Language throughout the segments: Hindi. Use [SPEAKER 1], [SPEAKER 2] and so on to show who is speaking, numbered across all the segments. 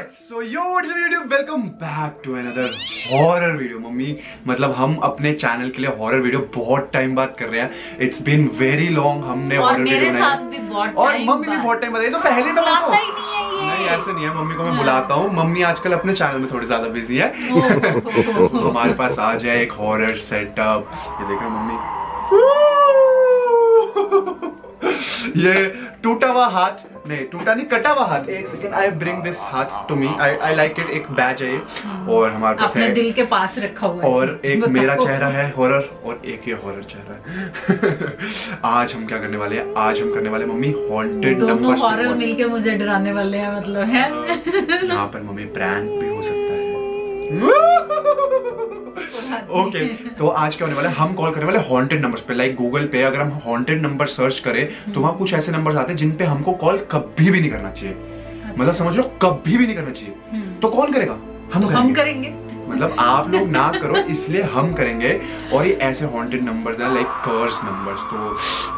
[SPEAKER 1] Yo what is the video? Welcome back to another mummy. मतलब हम अपने चैनल के लिए हॉरर वीडियो बहुत टाइम बाद कर रहे हैं। इट्स बीन वेरी लॉन्ग हमने हॉरर वीडियो
[SPEAKER 2] बहुत
[SPEAKER 1] और मम्मी भी बहुत टाइम बाद आई, तो पहले तो
[SPEAKER 2] नहीं
[SPEAKER 1] ऐसा नहीं है मम्मी को मैं बुलाता हूँ। मम्मी आजकल अपने चैनल में थोड़ी ज़्यादा बिज़ी है। तो हमारे पास आ जाए एक हॉरर सेटअप ये देखा मम्मी। ये टूटा हुआ हाथ नहीं टूटा नहीं कटा हुआ हाथ। एक सेकंड आई ब्रिंग दिस हाथ to me I I like it एक बैच है और हमारे पास है
[SPEAKER 2] दिल के पास रखा हुआ है।
[SPEAKER 1] और एक मेरा चेहरा है हॉरर और एक ये हॉरर चेहरा है। आज हम क्या करने वाले हैं? आज हम करने वाले मम्मी हॉन्टेड
[SPEAKER 2] दोनों
[SPEAKER 1] नंबर्स
[SPEAKER 2] हॉरर मिलके मुझे डराने वाले हैं मतलब है?
[SPEAKER 1] यहाँ पर मम्मी प्रैंक भी हो सकता है। ओके तो आज क्या होने वाला है? हम कॉल करने वाले हॉन्टेड नंबर्स पे लाइक गूगल पे अगर हम हॉन्टेड नंबर सर्च करें तो वहाँ कुछ ऐसे नंबर्स आते हैं जिन पे हमको कॉल कभी भी नहीं करना चाहिए। मतलब समझ लो कभी भी नहीं करना चाहिए।
[SPEAKER 2] हम्म।
[SPEAKER 1] तो कौन करेगा? हम
[SPEAKER 2] तो हम
[SPEAKER 1] करेंगे।
[SPEAKER 2] करेंगे।
[SPEAKER 1] मतलब आप लोग ना करो इसलिए हम करेंगे। और ये ऐसे हॉन्टेड नंबर्स हैं लाइक कर्स नंबर्स तो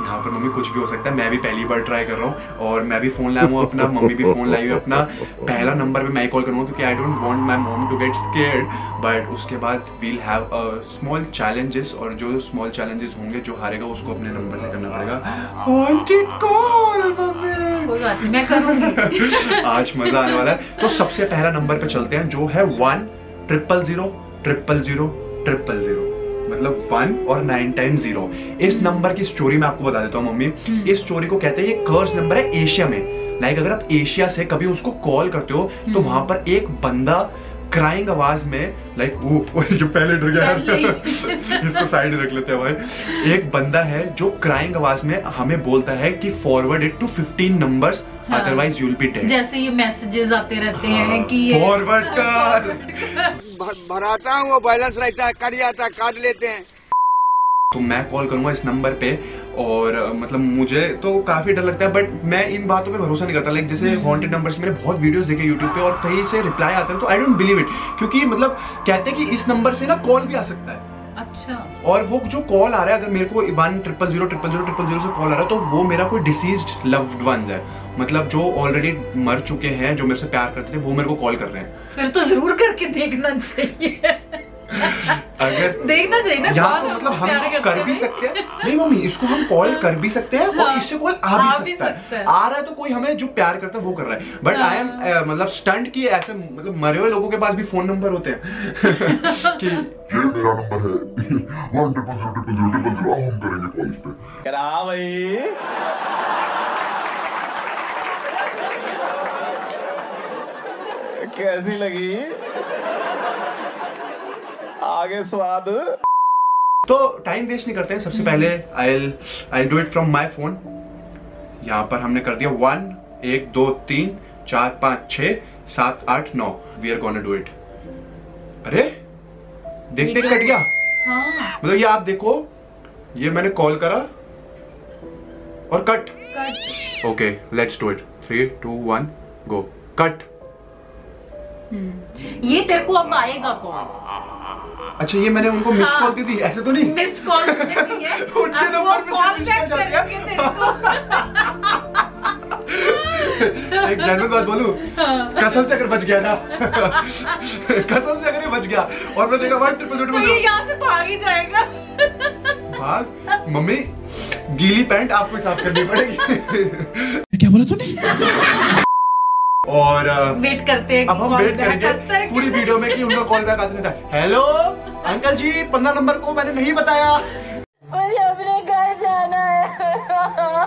[SPEAKER 1] यहाँ पर मम्मी कुछ भी हो सकता है। मैं भी पहली बार ट्राई कर रहा हूँ। और मैं भी फ़ोन लाया हूँ अपना मम्मी भी फ़ोन लाई हुई अपना पहला नंबर पे मैं कॉल करूँगा क्योंकि I don't want my mom to get scared but उसके बाद वील हैव स्मॉल चैलेंजेस और जो स्मॉल चैलेंजेस होंगे जो हारेगा उसको अपने नंबर से करना पड़ेगा। हॉन्टेड कॉल
[SPEAKER 2] मैं करूँगी।
[SPEAKER 1] आज मज़ा आने वाला है। तो सबसे पहला नंबर पे चलते हैं जो है one triple zero triple zero triple zero. मतलब वन और नाइन टाइम ज़ीरो। इस नंबर की स्टोरी मैं आपको बता देता हूँ मम्मी। इस स्टोरी को कहते हैं ये कर्स नंबर है एशिया में। लाइक अगर आप एशिया से कभी उसको कॉल करते हो तो वहाँ पर एक बंदा क्राइंग आवाज़ में लाइक वो ये पहले डर गया। इसको साइड रख लेते हैं भाई। एक बंदा है जो क्राइंग आवाज़ में हमें बोलता है कि forward it to 15 numbers. Otherwise you will be dead
[SPEAKER 2] जैसे ये मैसेजेस आते रहते हाँ, हैं। कि ये
[SPEAKER 1] फॉरवर्ड कर।
[SPEAKER 3] भराता हूँ वो बैलेंस रहता है कट जाता है काट लेते हैं।
[SPEAKER 1] तो मैं कॉल करूँगा इस नंबर पे और मतलब मुझे तो काफ़ी डर लगता है बट मैं इन बातों पे भरोसा नहीं करता। लाइक जैसे हॉन्टेड नंबर्स मैंने बहुत वीडियोस देखे यूट्यूब पे और कहीं से रिप्लाई आते हैं तो आई डोंट बिलीव इट क्योंकि मतलब कहते हैं कि इस नंबर से ना कॉल भी आ सकता है।
[SPEAKER 2] अच्छा।
[SPEAKER 1] और वो जो कॉल आ रहा है अगर मेरे को one triple zero triple zero triple zero से कॉल आ रहा है तो वो मेरा कोई डिसीज लव्ड वन है। मतलब जो ऑलरेडी मर चुके हैं जो मेरे से प्यार करते थे वो मेरे को कॉल कर रहे हैं।
[SPEAKER 2] फिर तो ज़रूर करके देखना चाहिए।
[SPEAKER 1] अगर
[SPEAKER 2] देखना चाहिए ना
[SPEAKER 1] यहाँ तो मतलब हम
[SPEAKER 2] करते
[SPEAKER 1] कर भी सकते हैं। नहीं मम्मी इसको हम कॉल कर भी सकते हैं और
[SPEAKER 2] हाँ,
[SPEAKER 1] इससे कॉल आ भी
[SPEAKER 2] भी
[SPEAKER 1] सकता
[SPEAKER 2] सकता
[SPEAKER 1] है।
[SPEAKER 2] है।
[SPEAKER 1] आ रहा है तो कोई हमें जो प्यार करता है वो कर रहा है। बट आई एम मतलब स्टंट की ऐसे मतलब मरे हुए लोगों के पास भी फ़ोन नंबर होते हैं। कि
[SPEAKER 4] ये मेरा नंबर है। One triple zero triple zero triple zero हम करेंगे कॉल इस पे।
[SPEAKER 5] करा भाई। कैसी लगी? आगे स्वाद।
[SPEAKER 1] तो टाइम वेस्ट नहीं करते हैं। सबसे पहले I I do it from my phone यहाँ पर हमने कर दिया वन एक दो तीन चार पाँच छ सात आठ नौ। We are gonna do it अरे देखते कट गया।
[SPEAKER 2] हाँ।
[SPEAKER 1] मतलब ये आप देखो ये मैंने कॉल करा और cut
[SPEAKER 2] cut
[SPEAKER 1] okay let's do it three two one go cut
[SPEAKER 2] ये तेरे को अब आएगा कॉल
[SPEAKER 1] अच्छा ये मैंने उनको मिस
[SPEAKER 2] हाँ।
[SPEAKER 1] कॉल दी थी ऐसे तो नहीं?
[SPEAKER 2] मिस्ड कॉल नहीं है
[SPEAKER 1] उनके नंबर पे
[SPEAKER 2] कॉल बैक
[SPEAKER 1] call जाती है।
[SPEAKER 2] करेंगे तेरे को।
[SPEAKER 1] एक जेन्युइन बात बोलूँ? कसम से अगर बच गया ना कसम से अगर ये बच गया और मैं देखा वन ट्रिपल
[SPEAKER 2] तो ये यहाँ से भाग ही जाएगा।
[SPEAKER 1] भाग? मम्मी गीली पैंट आपको साफ़ करनी पड़ेगी।
[SPEAKER 5] क्या बोला तूने?
[SPEAKER 1] और
[SPEAKER 2] वेट करते हैं
[SPEAKER 1] अब हम वेट करेंगे पूरी वीडियो में कि उनका कॉल बैक आता नहीं था हेलो अंकल जी पंद्रह नंबर को मैंने नहीं बताया।
[SPEAKER 6] मुझे अपने घर जाना है।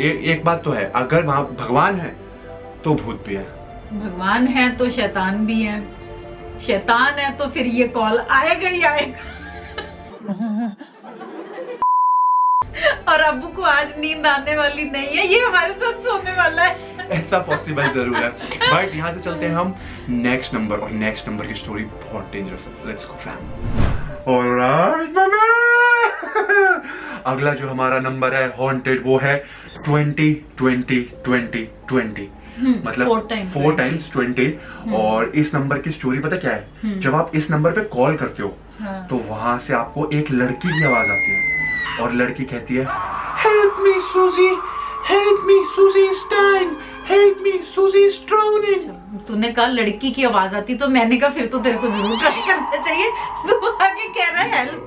[SPEAKER 1] ए, एक बात तो है अगर वहाँ भगवान है तो भूत भी है।
[SPEAKER 2] भगवान है तो शैतान भी है। शैतान है तो फिर ये कॉल आएगा ही आएगा। और अबू को आज नींद आने वाली नहीं है ये हमारे साथ सोने वाला है।
[SPEAKER 1] ऐसा पॉसिबल ज़रूर है। बट यहाँ से चलते हैं हम नेक्स्ट नंबर और नेक्स्ट नंबर की स्टोरी बहुत डेंजरस है। लेट्स गो फैम ऑलराइट अगला जो हमारा नंबर है हॉन्टेड वो है ट्वेंटी ट्वेंटी ट्वेंटी ट्वेंटी मतलब फोर टाइम्स ट्वेंटी और इस नंबर की स्टोरी पता क्या है? जब आप इस नंबर पे कॉल करते हो
[SPEAKER 2] हाँ।
[SPEAKER 1] तो वहाँ से आपको एक लड़की की आवाज़ आती है। और लड़की कहती है हेल्प मी सूजी हेल्प मी सूजी टाइम हेल्प मी सूजी ड्राउनिंग
[SPEAKER 2] तूने कहा लड़की की आवाज़ आती तो मैंने कहा फिर तो तेरे को ज़रूर ट्राई करना चाहिए। तू आगे कह रहा है हेल्प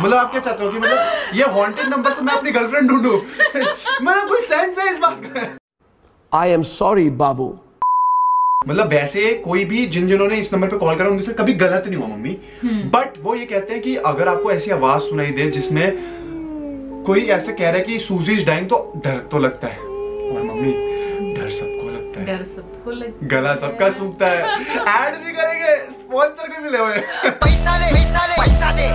[SPEAKER 1] मतलब आप क्या चाहते हो कि मतलब ये हॉन्टेड नंबर से मैं अपनी गर्लफ्रेंड ढूंढूं? मतलब कोई सेंस है इस बात का?
[SPEAKER 7] I am sorry, Babu.
[SPEAKER 1] मतलब वैसे कोई भी जिन जिन्होंने इस नंबर पे कॉल करा उनसे कभी गलत नहीं हुआ मम्मी। बट वो ये कहते हैं कि अगर आपको ऐसी आवाज़ सुनाई दे जिसमें कोई ऐसे कह रहा है कि सूजी इज़ डाइंग तो डर तो लगता है। और मम्मी डर सबको लगता है।
[SPEAKER 2] डर सबको लग
[SPEAKER 1] गला सबका सूखता है। ऐड नहीं करेंगे स्पॉन्सर भी मिले हुए।
[SPEAKER 5] पैसा दे पैसा दे पैसा दे।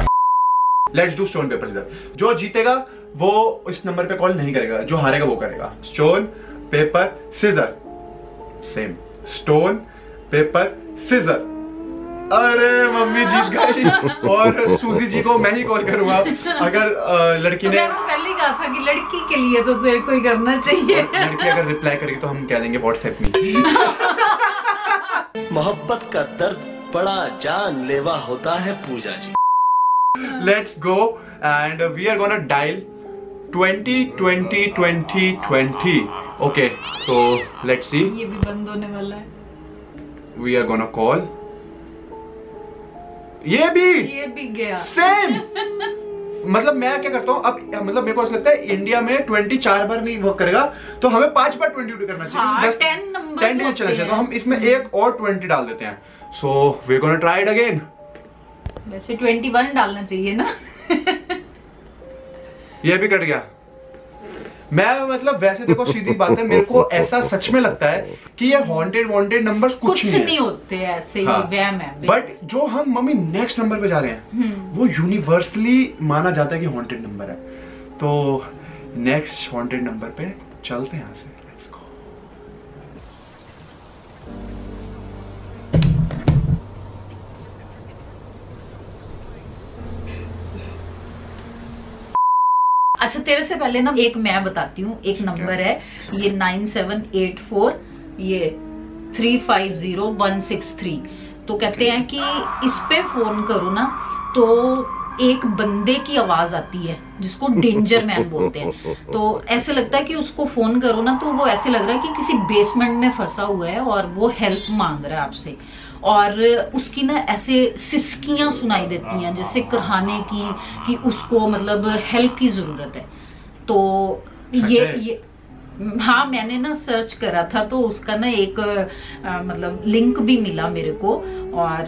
[SPEAKER 1] Let's do stone paper scissor जो जीतेगा वो इस नंबर पे कॉल नहीं करेगा। जो हारेगा वो करेगा। Stone paper scissor same stone paper scissor. अरे मम्मी जीत गई। और सूजी जी को मैं ही कॉल करूँगा। अगर लड़की
[SPEAKER 2] तो
[SPEAKER 1] ने
[SPEAKER 2] पहले ही कहा था कि लड़की के लिए तो तेरे को ही करना चाहिए।
[SPEAKER 1] लड़की अगर रिप्लाई करेगी तो हम कह देंगे व्हाट्सएप में।
[SPEAKER 8] मोहब्बत का दर्द बड़ा जानलेवा होता है पूजा जी।
[SPEAKER 1] Let's go and we are gonna dial 20 20 20 20 okay so let's see.
[SPEAKER 2] ये भी बंद होने वाला है।
[SPEAKER 1] Are gonna call. ये भी!
[SPEAKER 2] ये भी गया।
[SPEAKER 1] सेम मतलब मैं क्या करता हूँ अब मतलब मेरे को ऐसा लगता है इंडिया में 20 चार बार नहीं वर्क करेगा तो हमें पाँच बार 20 करना चाहिए।
[SPEAKER 2] हाँ, 10 numbers
[SPEAKER 1] 10 चलना चाहिए तो हम इसमें एक और 20 डाल देते हैं। So we gonna try it again
[SPEAKER 2] वैसे 21 डालना चाहिए ना।
[SPEAKER 1] ये भी कट गया। मैं मतलब वैसे देखो सीधी बात है मेरे को ऐसा सच में लगता है कि ये हॉन्टेड वॉन्टेड नंबर कुछ,
[SPEAKER 2] कुछ
[SPEAKER 1] नहीं
[SPEAKER 2] नहीं होते ऐसे ही
[SPEAKER 1] हाँ।
[SPEAKER 2] वहम है
[SPEAKER 1] बट जो हम मम्मी नेक्स्ट नंबर पे जा रहे हैं
[SPEAKER 2] हम्म।
[SPEAKER 1] वो यूनिवर्सली माना जाता है कि हॉन्टेड नंबर है। तो नेक्स्ट हॉन्टेड नंबर पे चलते हैं यहाँ से।
[SPEAKER 2] अच्छा तेरे से पहले ना एक मैं बताती हूँ एक नंबर है। ये नाइन सेवन एट फोर ये three five zero one six three तो कहते हैं कि इस पे फ़ोन करो ना तो एक बंदे की आवाज़ आती है जिसको डेंजर मैन बोलते हैं। तो ऐसे लगता है कि उसको फ़ोन करो ना तो वो ऐसे लग रहा है कि किसी बेसमेंट में फंसा हुआ है और वो हेल्प मांग रहा है आपसे। और उसकी ना ऐसे सिसकियाँ सुनाई देती हैं जैसे करहाने की कि उसको मतलब हेल्प की ज़रूरत है। तो ये ये हाँ मैंने ना सर्च करा था तो उसका ना एक अ, मतलब लिंक भी मिला मेरे को। और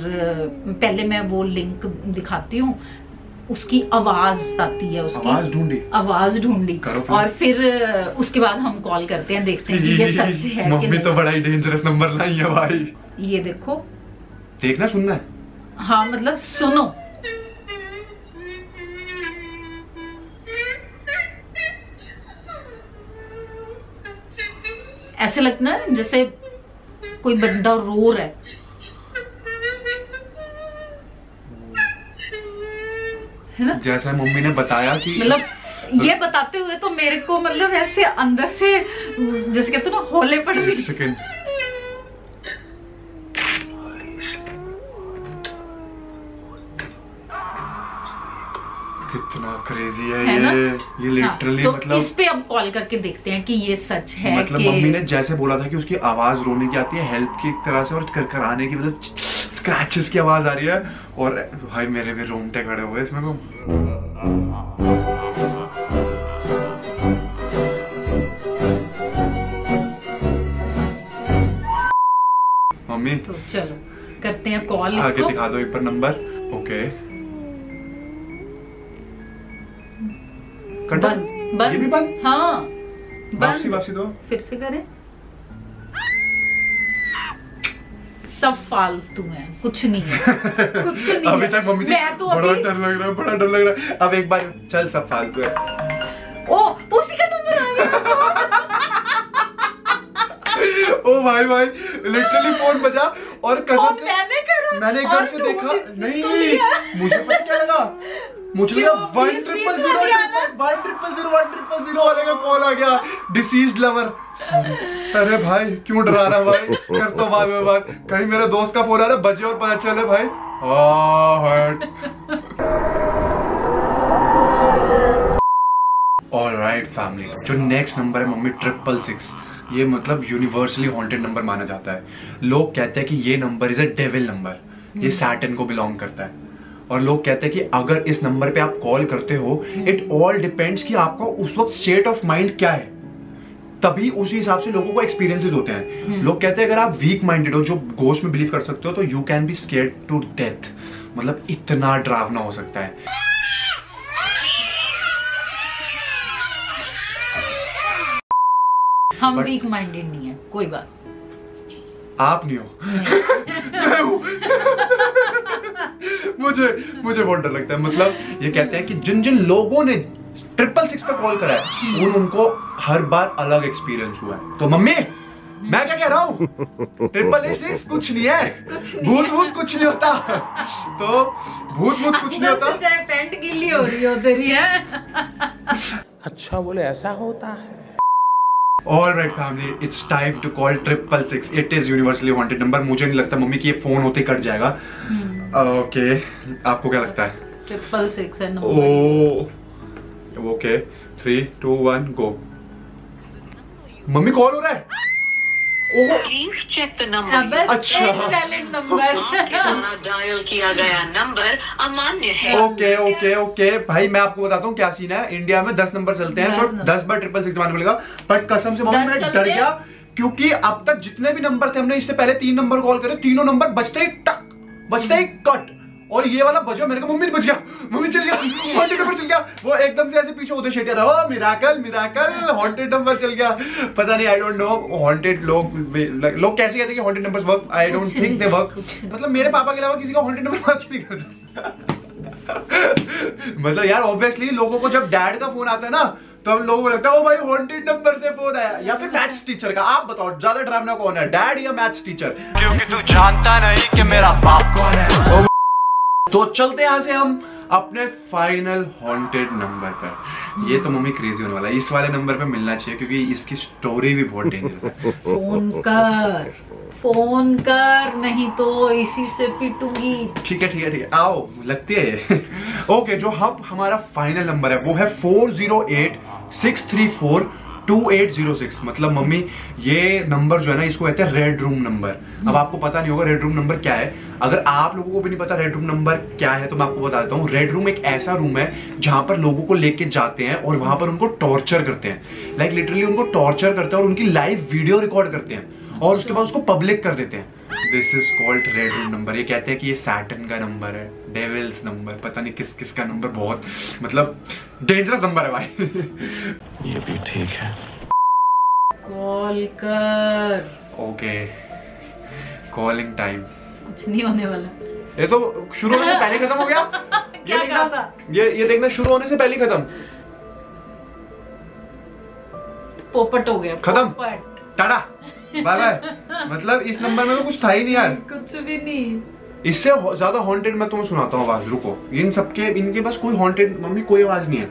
[SPEAKER 2] पहले मैं वो लिंक दिखाती हूँ उसकी आवाज़ आती है उसकी।
[SPEAKER 1] आवाज़ ढूंढी?
[SPEAKER 2] आवाज़ ढूंढी। और फिर उसके बाद हम कॉल करते हैं देखते हैं कि ये सच है
[SPEAKER 1] मम्मी तो बड़ा ही डेंजरस नंबर लाई है भाई।
[SPEAKER 2] ये देखो
[SPEAKER 1] देखना सुनना है?
[SPEAKER 2] हाँ मतलब सुनो। ऐसे लगता है जैसे कोई बंदा रो रहा है। है ना?
[SPEAKER 1] जैसा मम्मी ने बताया कि
[SPEAKER 2] मतलब ये बताते हुए तो मेरे को मतलब ऐसे अंदर से जैसे कहते ना होले पड़ रही
[SPEAKER 1] सेकेंड। कितना क्रेजी है,
[SPEAKER 2] है?
[SPEAKER 1] ये। ये
[SPEAKER 2] हाँ,
[SPEAKER 1] लिटरली
[SPEAKER 2] तो
[SPEAKER 1] मतलब
[SPEAKER 2] इस पे अब कॉल करके देखते हैं कि ये सच है
[SPEAKER 1] मतलब
[SPEAKER 2] कि
[SPEAKER 1] मम्मी ने जैसे बोला था कि उसकी आवाज़ रोने की आती है हेल्प की तरह से और कर कराने की मतलब स्क्रैचेस की आवाज़ आ रही है। और भाई मेरे भी रोंगटे खड़े हुए इसमें तो। मम्मी
[SPEAKER 2] तो चलो करते हैं कॉल
[SPEAKER 1] आगे दिखा दो एक बार नंबर ओके
[SPEAKER 2] बंद बंद।
[SPEAKER 1] ये भी बंद?
[SPEAKER 2] हाँ।
[SPEAKER 1] वापसी
[SPEAKER 2] बंद।
[SPEAKER 1] वापसी दो।
[SPEAKER 2] फिर से करें। सब फालतू है। कुछ नहीं है। कुछ नहीं
[SPEAKER 1] अभी तक मम्मी
[SPEAKER 2] मैं तो
[SPEAKER 1] बड़ा डर लग रहा है बड़ा डर लग रहा है। अब एक बार चल सब फालतू है।
[SPEAKER 2] ओ उसी का नंबर आ गया
[SPEAKER 1] ओ भाई भाई लिटरली फ़ोन बजा और
[SPEAKER 2] और
[SPEAKER 1] कसम से
[SPEAKER 2] मैंने करा
[SPEAKER 1] मैंने घर से देखा नहीं मुझे पता क्या लगा? मुझे लगा one triple zero one triple zero one triple zero वाले का कॉल आ गया डिसीज लवर अरे भाई क्यों डरा रहा भाई? कर तो बाद में बात। कहीं मेरे दोस्त का फ़ोन आ रहा है, बजे और पता चले भाई। ऑल राइट फैमिली जो नेक्स्ट नंबर है मम्मी ट्रिपल सिक्स ये मतलब यूनिवर्सली हॉन्टेड नंबर माना जाता है। लोग कहते हैं कि ये number is a devil number ये सैटन को बिलोंग करता है। और लोग कहते हैं कि अगर इस नंबर पे आप कॉल करते हो इट ऑल डिपेंड्स कि आपका उस वक्त स्टेट ऑफ़ माइंड क्या है। तभी उसी हिसाब से लोगों को एक्सपीरियंसेस होते हैं। लोग कहते हैं अगर आप वीक माइंडेड हो जो गोस्ट में बिलीव कर सकते हो तो you can be scared to death मतलब इतना डरावना हो सकता है।
[SPEAKER 2] हम वीक माइंडेड नहीं है कोई बात।
[SPEAKER 1] आप नहीं हो। हूँ। मुझे मुझे बहुत डर लगता है। मतलब ये कहते हैं कि जिन जिन लोगों ने ट्रिपल सिक्स पे कॉल करा है उन उनको हर बार अलग एक्सपीरियंस हुआ है। तो मम्मी मैं क्या कह रहा हूँ? ट्रिपल सिक्स कुछ नहीं है। भूत भूत कुछ नहीं होता। तो भूत भूत कुछ नहीं होता।
[SPEAKER 2] चाहे पैंट गीली हो रही हो तेरी है
[SPEAKER 9] अच्छा बोले ऐसा होता है।
[SPEAKER 1] All right family it's time to call triple six it is universally wanted number मुझे नहीं लगता मम्मी कि ये फ़ोन होते कट जाएगा। ओके आपको क्या लगता है?
[SPEAKER 2] ट्रिपल सिक्स है number.
[SPEAKER 1] Oh okay three two one go mummy call हो रहा है? Oh.
[SPEAKER 10] Please check the number
[SPEAKER 2] अबे
[SPEAKER 1] अच्छा।
[SPEAKER 10] आपके द्वारा डायल किया गया नंबर अमान्य है।
[SPEAKER 1] Okay okay okay. भाई मैं आपको बताता हूँ क्या सीन है। इंडिया में दस नंबर चलते हैं।
[SPEAKER 2] दस
[SPEAKER 1] तो दस बार ट्रिपल सिक्स मारने मिलेगा पर कसम से मम्मी मैं डर गया। क्योंकि अब तक जितने भी नंबर थे हमने इससे पहले तीन नंबर कॉल करे तीनों नंबर बचते ही टक बजते ही कट। और ये वाला बजा मैंने कहा मम्मी बच गया मम्मी चल गया हॉन्टेड नंबर चल गया। वो एकदम से ऐसे पीछे होते शेटिया रहा मिराकल मिराकल हॉन्टेड नंबर चल गया। पता नहीं आई डोंट नो हॉन्टेड लोग लोग कैसे कहते हैं कि haunted numbers work I don't think they work मतलब मेरे पापा के अलावा किसी का हॉन्टेड नंबर वर्क नहीं करता। मतलब यार ऑब्वियसली लोगों को जब डैड का फ़ोन आता है ना तो हम लोगों को लगता है ओ भाई हॉन्टेड नंबर से फ़ोन आया। या फिर मैथ्स टीचर का आप बताओ ज़्यादा डरावना कौन है डैड या मैथ्स टीचर क्योंकि तू जानता नहीं कि मेरा बाप कौन है। तो चलते यहाँ से हम। अपने फाइनल हॉन्टेड नंबर पर। ये तो मम्मी क्रेजी होने वाला है। इस वाले नंबर पे मिलना चाहिए क्योंकि इसकी स्टोरी भी बहुत डेंजरस है।
[SPEAKER 2] फ़ोन कर फ़ोन कर नहीं तो इसी से पिटूँगी।
[SPEAKER 1] ठीक है ठीक है ठीक है। आओ लगती है ये। ओके जो हम हमारा फाइनल नंबर है वो है four zero eight six three four two eight zero six मतलब मम्मी ये नंबर जो है ना इसको कहते हैं रेड रूम नंबर अब आपको पता नहीं होगा रेड रूम नंबर क्या है। अगर आप लोगों को भी नहीं पता रेड रूम नंबर क्या है तो मैं आपको बता देता हूँ। रेड रूम एक ऐसा रूम है जहाँ पर लोगों को लेके जाते हैं और वहाँ पर उनको टॉर्चर करते हैं। लाइक like, लिटरली उनको टॉर्चर करते हैं और उनकी लाइव वीडियो रिकॉर्ड करते हैं। और उसके बाद उसको पब्लिक कर देते हैं। This is called red room number ये कहते हैं कि ये सैटन का नंबर है डेविल्स नंबर पता नहीं किस किस का नंबर बहुत मतलब डेंजरस नंबर है भाई।
[SPEAKER 9] ये भी ठीक है।
[SPEAKER 2] कॉल कर।
[SPEAKER 1] ओके कॉलिंग टाइम
[SPEAKER 2] कुछ नहीं होने वाला।
[SPEAKER 1] ये तो शुरू होने से पहले खत्म हो गया। ये देखना ये ये देखना शुरू होने से पहले खत्म।
[SPEAKER 2] पोपट हो गया
[SPEAKER 1] खत्म? टाटा। बाय बाय मतलब इस नंबर में तो कुछ था ही नहीं यार।
[SPEAKER 2] कुछ भी नहीं।
[SPEAKER 1] इससे ज़्यादा हॉन्टेड मैं तुम्हें सुनाता हूँ आवाज़ रुको। इन सबके इनके पास कोई हॉन्टेड मम्मी कोई आवाज़ नहीं है।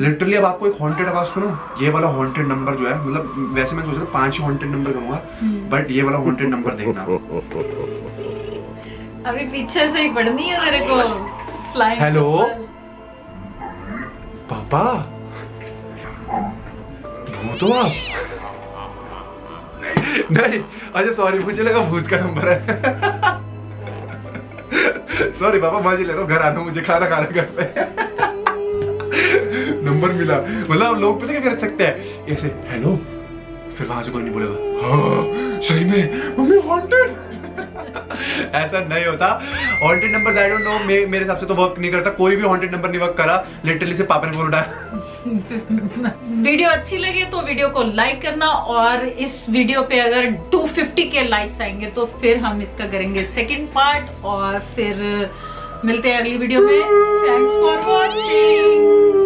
[SPEAKER 1] लिटरली अब आपको एक हॉन्टेड आवाज़ सुनो ये वाला हॉन्टेड नंबर जो है मतलब वैसे मैं सोच रहा पाँच ही हॉन्टेड नंबर करूँगा बट ये वाला हॉन्टेड नंबर देखना।
[SPEAKER 2] अभी पीछे से ही पढ़नी है तेरे को। Flying
[SPEAKER 1] hello? पापा? भूत हो आप। नहीं अच्छा सॉरी मुझे लगा भूत का नंबर है। सॉरी पापा मज़े ले लो घर आना, मुझे खाना खाना घर पे। नंबर मिला। मतलब लोग पता क्या कर सकते हैं? ऐसे हेलो फिर वहाँ से कोई नहीं बोलेगा। हाँ सही में, मम्मी हॉन्टेड ऐसा नहीं होता। Haunted number I don't know मेरे हिसाब से तो वर्क नहीं करता। कोई भी हॉन्टेड नंबर नहीं वर्क करा। लिटरली से पापा ने फ़ोन उठाया।
[SPEAKER 2] वीडियो अच्छी लगे तो वीडियो को लाइक करना और इस वीडियो पे अगर 250 के लाइक्स आएँगे तो फिर हम इसका करेंगे सेकंड पार्ट और फिर मिलते हैं अगली वीडियो में। Thanks for watching